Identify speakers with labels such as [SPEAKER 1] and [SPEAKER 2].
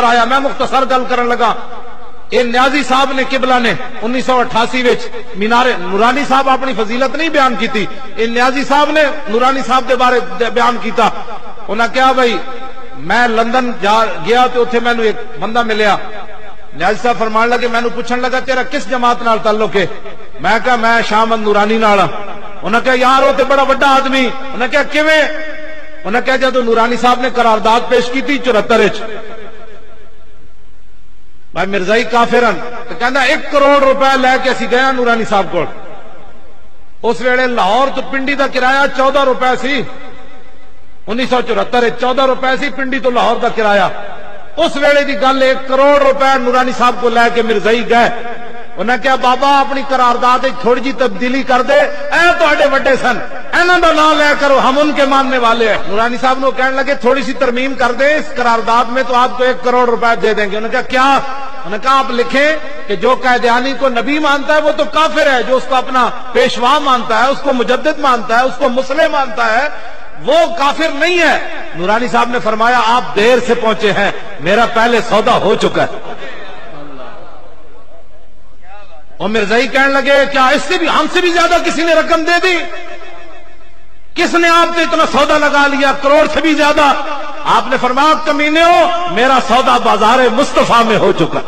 [SPEAKER 1] नजर आया मैं मुख्तसर गल कर लगा ਇਹ ਨਿਆਜ਼ੀ ਸਾਹਿਬ ਨੇ ਕਿਬਲਾ ਨੇ 1988 ਵਿੱਚ ਮੀਨਾਰੇ ਨੂਰਾਨੀ ਸਾਹਿਬ ਆਪਣੀ ਫਜ਼ੀਲਤ ਨਹੀਂ ਬਿਆਨ ਕੀਤੀ ਇਹ ਨਿਆਜ਼ੀ ਸਾਹਿਬ ਨੇ ਨੂਰਾਨੀ ਸਾਹਿਬ ਦੇ ਬਾਰੇ ਬਿਆਨ ਕੀਤਾ ਉਹਨਾਂ ਕਿਹਾ ਭਾਈ ਮੈਂ ਲੰਡਨ ਜਾ ਗਿਆ ਤੇ ਉੱਥੇ ਮੈਨੂੰ ਇੱਕ ਬੰਦਾ ਮਿਲਿਆ ਨਿਆਜ਼ੀ ਸਾਹਿਬ ਫਰਮਾਨ ਲੱਗੇ ਮੈਨੂੰ ਪੁੱਛਣ ਲੱਗਾ ਤੇਰਾ ਕਿਸ ਜਮਾਤ ਨਾਲ ਤਾਲੁਕ ਹੈ ਮੈਂ ਕਿਹਾ ਮੈਂ ਸ਼ਾਮਨ ਨੂਰਾਨੀ ਨਾਲ ਹਾਂ ਉਹਨਾਂ ਕਿਹਾ ਯਾਰ ਉਹ ਤੇ ਬੜਾ ਵੱਡਾ ਆਦਮੀ ਉਹਨਾਂ ਕਿਹਾ ਕਿਵੇਂ ਉਹਨਾਂ ਕਿਹਾ ਜਦੋਂ ਨੂਰਾਨੀ ਸਾਹਿਬ ਨੇ ਕਰਾਰਦਾਦ ਪੇਸ਼ ਕੀਤੀ 74 ਵਿੱਚ ਭਾਈ ਮਿਰਜ਼ਾਈ ਕਾਫਿਰਨ ਤੇ ਕਹਿੰਦਾ 1 ਕਰੋੜ ਰੁਪਏ ਲੈ ਕੇ ਅਸੀਂ ਗਏ ਨੂਰਾਨੀ ਸਾਹਿਬ ਕੋਲ ਉਸ ਵੇਲੇ ਲਾਹੌਰ ਤੋਂ ਪਿੰਡੀ ਦਾ ਕਿਰਾਇਆ 14 ਰੁਪਏ ਸੀ 1974 ਵਿੱਚ 14 ਰੁਪਏ ਸੀ ਪਿੰਡੀ ਤੋਂ ਲਾਹੌਰ ਦਾ ਕਿਰਾਇਆ ਉਸ ਵੇਲੇ ਦੀ ਗੱਲ 1 ਕਰੋੜ ਰੁਪਏ ਨੂਰਾਨੀ ਸਾਹਿਬ ਕੋਲ ਲੈ ਕੇ ਮਿਰਜ਼ਾਈ ਗਏ ਉਹਨਾਂ ਕਿਹਾ ਬਾਬਾ ਆਪਣੀ ਕਰਾਰਦਾਦ ਵਿੱਚ ਥੋੜੀ ਜੀ ਤਬਦੀਲੀ ਕਰ ਦੇ ਇਹ ਤੁਹਾਡੇ ਵੱਡੇ ਸਨ ਇਹਨਾਂ ਦਾ ਨਾਮ ਲਿਆ ਕਰੋ हम उनके मानने वाले हैं नूरानी साहब ने कहने लगे थोड़ी सी तरमीम कर दे इस करारदाद में तो आपको एक करोड़ रुपए दे देंगे उन्होंने कहा क्या उन्होंने कहा आप लिखें कि जो कैदियानी को नबी मानता है, वो तो काफिर है, जो उसको अपना पेशवा मानता है, उसको मुजद्दिद मानता है, उसको मुस्लिम मानता है, वो काफिर नहीं है। नूरानी साहब ने फरमाया, आप देर से पहुँचे हैं, मेरा पहले सौदा हो चुका है। और मिर्जाई कहने लगे, क्या इससे भी, हमसे भी ज़्यादा किसी ने रकम दे दी? किसने आपने इतना सौदा लगा लिया? करोड़ से भी ज़्यादा। आपने फरमाया कमीने हो मेरा सौदा बाज़ार मुस्तफ़ा में हो चुका